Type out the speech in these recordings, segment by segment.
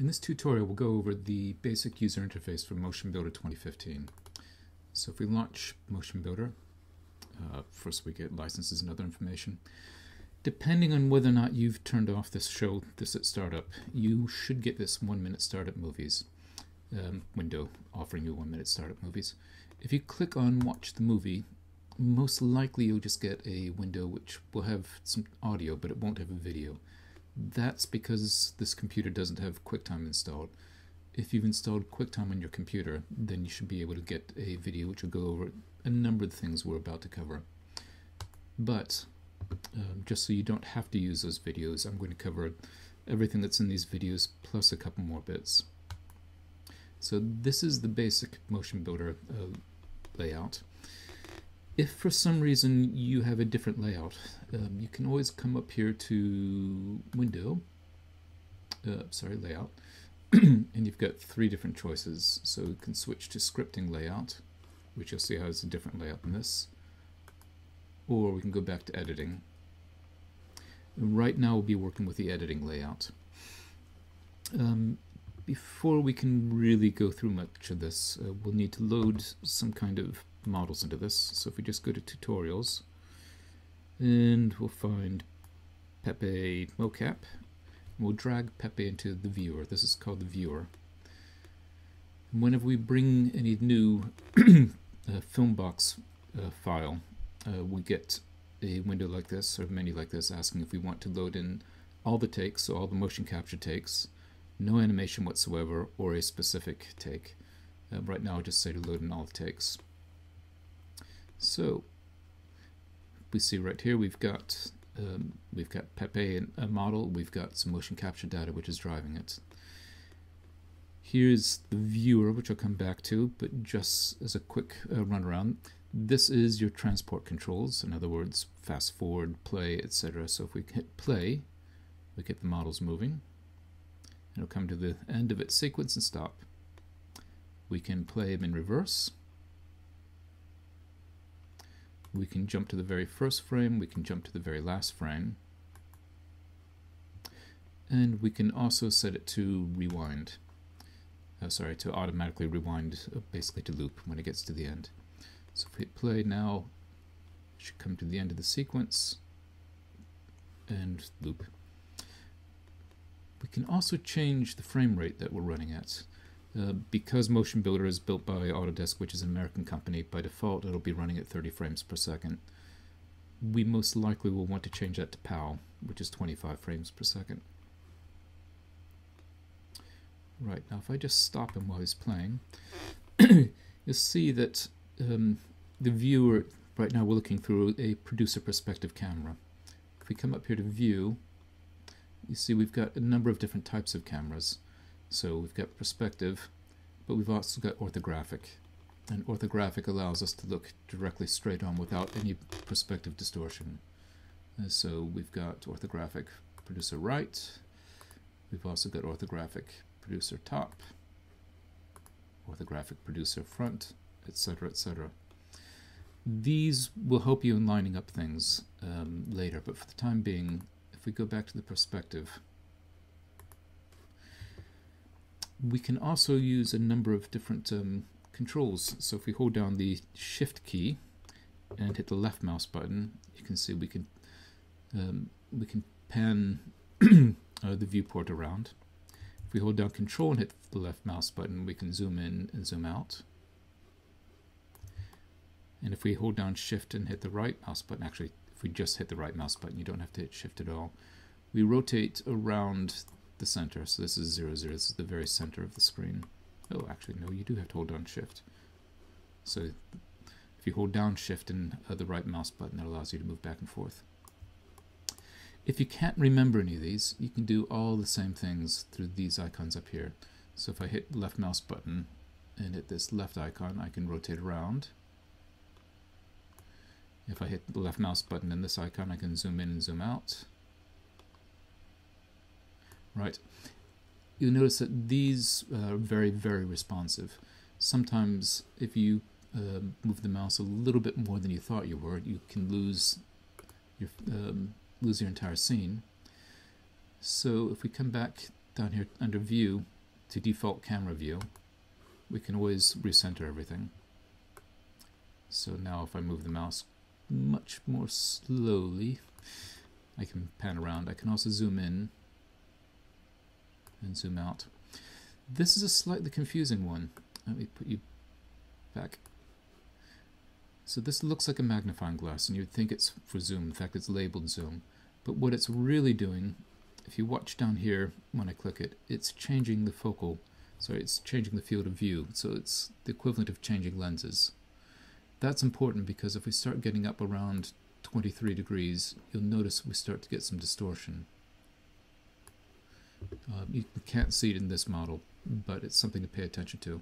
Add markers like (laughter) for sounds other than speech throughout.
In this tutorial we'll go over the basic user interface for Motion Builder 2015. So if we launch Motion Builder, uh, first we get licenses and other information. Depending on whether or not you've turned off this show this at startup, you should get this one minute startup movies um, window offering you one minute startup movies. If you click on watch the movie, most likely you'll just get a window which will have some audio but it won't have a video. That's because this computer doesn't have QuickTime installed. If you've installed QuickTime on your computer, then you should be able to get a video which will go over a number of things we're about to cover. But um, just so you don't have to use those videos, I'm going to cover everything that's in these videos plus a couple more bits. So this is the basic Motion Builder uh, layout. If for some reason you have a different layout, um, you can always come up here to Window, uh, sorry, Layout, (clears throat) and you've got three different choices. So you can switch to Scripting Layout, which you'll see has a different layout than this, or we can go back to Editing. Right now we'll be working with the Editing layout. Um, before we can really go through much of this, uh, we'll need to load some kind of models into this. So if we just go to tutorials and we'll find Pepe mocap, we'll drag Pepe into the viewer. This is called the viewer. Whenever we bring any new (clears throat) uh, Filmbox uh, file, uh, we get a window like this or a menu like this asking if we want to load in all the takes, so all the motion capture takes, no animation whatsoever, or a specific take. Uh, right now I'll just say to load in all the takes. So we see right here we've got um, we've got Pepe and a model, we've got some motion capture data which is driving it. Here's the viewer, which I'll come back to, but just as a quick uh, run around, this is your transport controls, in other words, fast forward, play, etc. So if we hit play, we get the models moving. It'll come to the end of its sequence and stop. We can play them in reverse we can jump to the very first frame, we can jump to the very last frame, and we can also set it to rewind. Uh, sorry, to automatically rewind, uh, basically to loop when it gets to the end. So if we hit play now, it should come to the end of the sequence and loop. We can also change the frame rate that we're running at. Uh, because Motion Builder is built by Autodesk, which is an American company, by default it'll be running at 30 frames per second. We most likely will want to change that to PAL, which is 25 frames per second. Right, now if I just stop him while he's playing, (coughs) you'll see that um, the viewer, right now we're looking through a producer perspective camera. If we come up here to view, you see we've got a number of different types of cameras. So we've got perspective, but we've also got orthographic. And orthographic allows us to look directly straight on without any perspective distortion. And uh, so we've got orthographic producer right, we've also got orthographic producer top, orthographic producer front, etc., etc. These will help you in lining up things um, later, but for the time being, if we go back to the perspective, we can also use a number of different um, controls. So if we hold down the shift key and hit the left mouse button, you can see we can um, we can pan (clears throat) uh, the viewport around. If we hold down control and hit the left mouse button, we can zoom in and zoom out. And if we hold down shift and hit the right mouse button, actually if we just hit the right mouse button, you don't have to hit shift at all, we rotate around the center. So this is 0, 0. This is the very center of the screen. Oh, actually, no, you do have to hold down Shift. So if you hold down Shift and uh, the right mouse button, that allows you to move back and forth. If you can't remember any of these, you can do all the same things through these icons up here. So if I hit left mouse button and hit this left icon, I can rotate around. If I hit the left mouse button and this icon, I can zoom in and zoom out. Right. You'll notice that these are very, very responsive. Sometimes if you uh, move the mouse a little bit more than you thought you were, you can lose your, um, lose your entire scene. So if we come back down here under view to default camera view, we can always recenter everything. So now if I move the mouse much more slowly, I can pan around. I can also zoom in and zoom out. This is a slightly confusing one. Let me put you back. So this looks like a magnifying glass, and you'd think it's for zoom. In fact, it's labeled zoom. But what it's really doing, if you watch down here when I click it, it's changing the focal, sorry, it's changing the field of view. So it's the equivalent of changing lenses. That's important because if we start getting up around 23 degrees, you'll notice we start to get some distortion. Uh, you can't see it in this model, but it's something to pay attention to.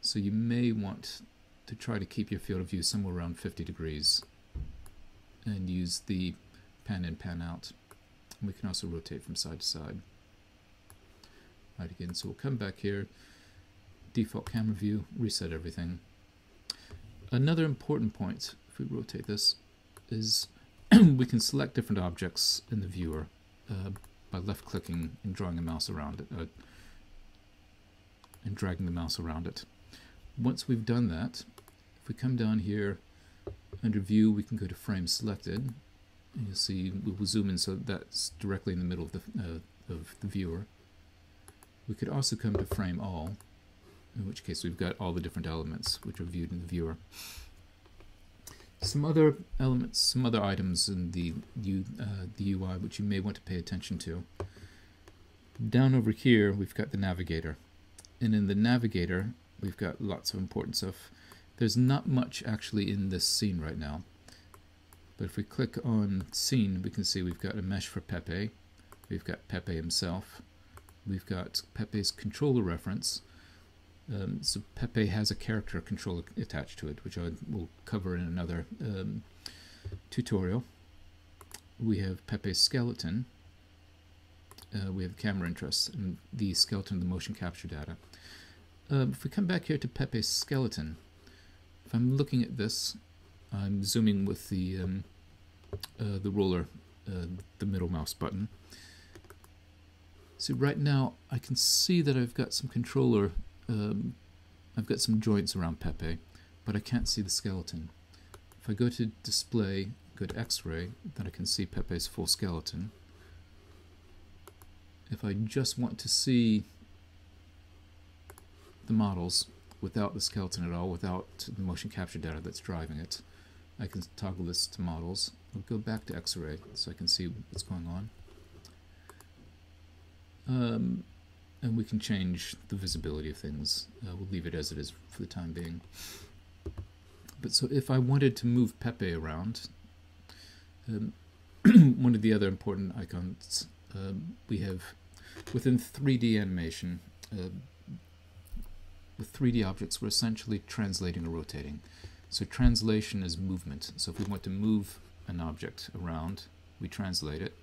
So you may want to try to keep your field of view somewhere around 50 degrees and use the pan in, pan out. And we can also rotate from side to side. Right again, so we'll come back here, default camera view, reset everything. Another important point, if we rotate this, is (clears throat) we can select different objects in the viewer uh, by left clicking and drawing a mouse around it uh, and dragging the mouse around it. Once we've done that, if we come down here under view, we can go to frame selected. And you'll see we will zoom in so that's directly in the middle of the, uh, of the viewer. We could also come to frame all, in which case we've got all the different elements which are viewed in the viewer. Some other elements, some other items in the, U, uh, the UI which you may want to pay attention to. Down over here, we've got the navigator. And in the navigator, we've got lots of important stuff. There's not much actually in this scene right now. But if we click on scene, we can see we've got a mesh for Pepe. We've got Pepe himself. We've got Pepe's controller reference. Um, so Pepe has a character controller attached to it, which I will cover in another um, tutorial. We have Pepe's skeleton. Uh, we have camera interests and the skeleton of the motion capture data. Uh, if we come back here to Pepe's skeleton, if I'm looking at this, I'm zooming with the um, uh, the roller, uh, the middle mouse button. So right now I can see that I've got some controller um, I've got some joints around Pepe, but I can't see the skeleton. If I go to display, go to x-ray, then I can see Pepe's full skeleton. If I just want to see the models without the skeleton at all, without the motion capture data that's driving it, I can toggle this to models. I'll go back to x-ray so I can see what's going on. Um, and we can change the visibility of things. Uh, we'll leave it as it is for the time being. But so if I wanted to move Pepe around, um, (clears throat) one of the other important icons uh, we have within 3D animation, uh, with 3D objects, we're essentially translating or rotating. So translation is movement. So if we want to move an object around, we translate it.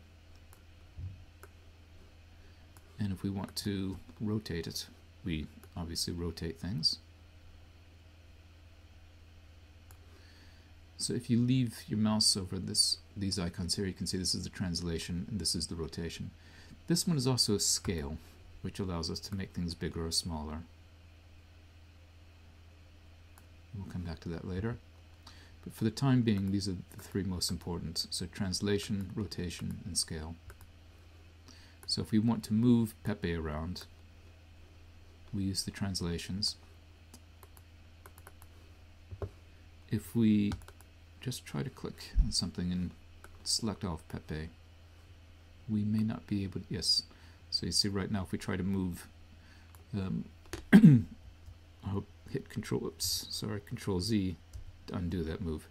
And if we want to rotate it, we obviously rotate things. So if you leave your mouse over this these icons here, you can see this is the translation and this is the rotation. This one is also a scale, which allows us to make things bigger or smaller. We'll come back to that later. But for the time being, these are the three most important. So translation, rotation, and scale. So if we want to move Pepe around, we use the translations. If we just try to click on something and select off Pepe, we may not be able to, yes. So you see right now if we try to move, um, (clears throat) I'll hit control, oops, sorry, control Z to undo that move.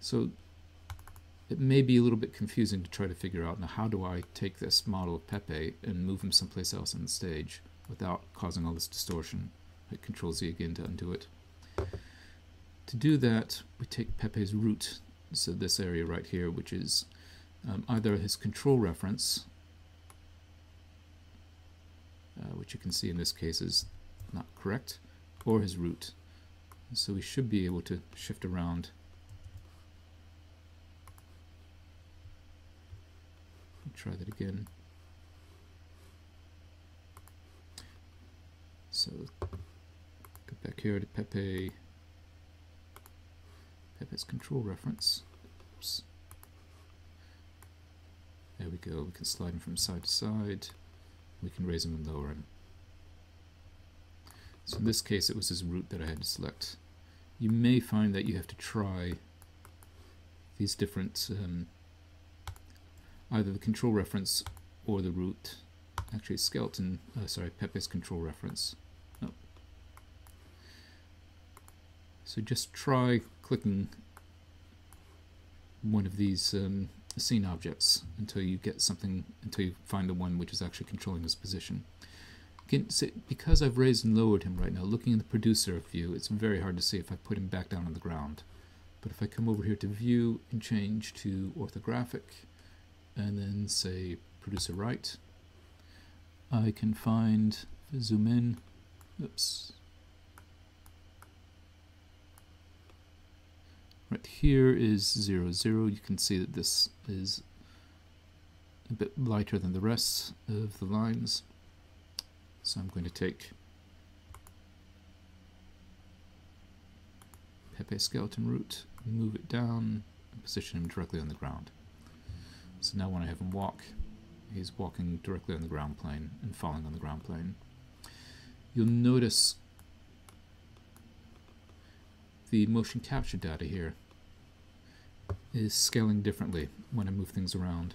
So it may be a little bit confusing to try to figure out now how do I take this model of Pepe and move him someplace else on the stage without causing all this distortion. Hit Control Z again to undo it. To do that, we take Pepe's root, so this area right here, which is um, either his control reference, uh, which you can see in this case is not correct, or his root. So we should be able to shift around try that again. So go back here to Pepe, Pepe's control reference. Oops. There we go, we can slide him from side to side. We can raise him and lower him. So in this case it was his root that I had to select. You may find that you have to try these different, um, either the control reference or the root, actually skeleton, uh, sorry, Pepe's control reference. So just try clicking one of these um, scene objects until you get something, until you find the one which is actually controlling his position. Again, because I've raised and lowered him right now, looking in the producer view, it's very hard to see if I put him back down on the ground. But if I come over here to view and change to orthographic, and then say producer right, I can find, zoom in, oops, Right here is 0, 0. You can see that this is a bit lighter than the rest of the lines. So I'm going to take Pepe skeleton root, move it down, and position him directly on the ground. So now when I have him walk, he's walking directly on the ground plane and falling on the ground plane. You'll notice the motion capture data here is scaling differently when I move things around.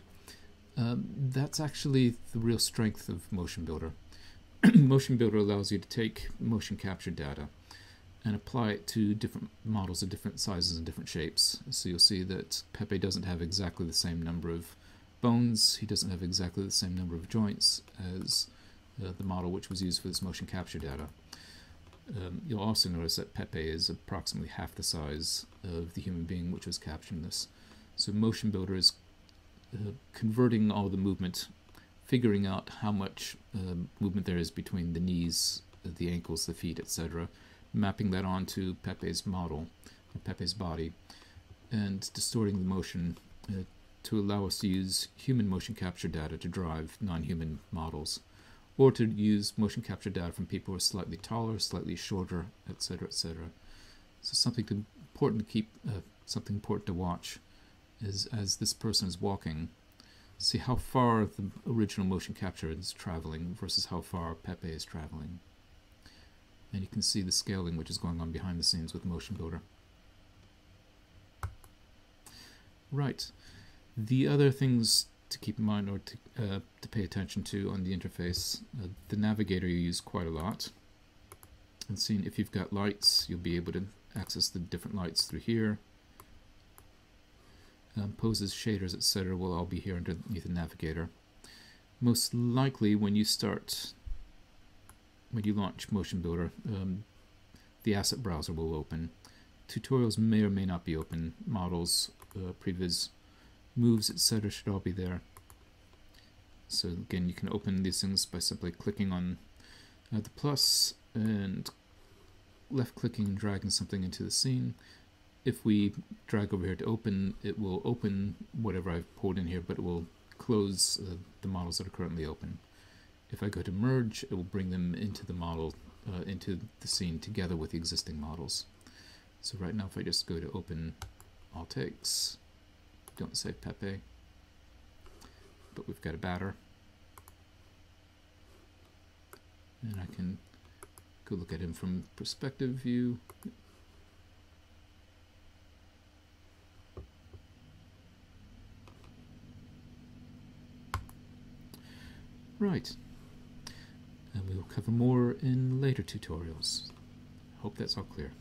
Um, that's actually the real strength of Motion Builder. (clears throat) motion Builder allows you to take motion capture data and apply it to different models of different sizes and different shapes. So you'll see that Pepe doesn't have exactly the same number of bones, he doesn't have exactly the same number of joints as uh, the model which was used for this motion capture data. Um, you'll also notice that Pepe is approximately half the size of the human being which was captured in this. So Motion Builder is uh, converting all the movement, figuring out how much uh, movement there is between the knees, the ankles, the feet, etc., mapping that onto Pepe's model, Pepe's body, and distorting the motion uh, to allow us to use human motion capture data to drive non-human models or to use motion capture data from people who are slightly taller, slightly shorter, etc., etc. So something to, important to keep, uh, something important to watch is as this person is walking, see how far the original motion capture is traveling versus how far Pepe is traveling. And you can see the scaling which is going on behind the scenes with Motion Builder. Right. The other things to keep in mind or to, uh, to pay attention to on the interface. Uh, the navigator you use quite a lot. And seeing if you've got lights, you'll be able to access the different lights through here. Um, poses, shaders, etc. will all be here underneath the navigator. Most likely when you start, when you launch Motion Builder, um, the asset browser will open. Tutorials may or may not be open. Models, uh, previs, moves, etc. should all be there. So again, you can open these things by simply clicking on uh, the plus and left clicking and dragging something into the scene. If we drag over here to open, it will open whatever I've pulled in here, but it will close uh, the models that are currently open. If I go to merge, it will bring them into the model, uh, into the scene together with the existing models. So right now if I just go to open all takes, don't say Pepe, but we've got a batter. And I can go look at him from perspective view. Right. And we will cover more in later tutorials. Hope that's all clear.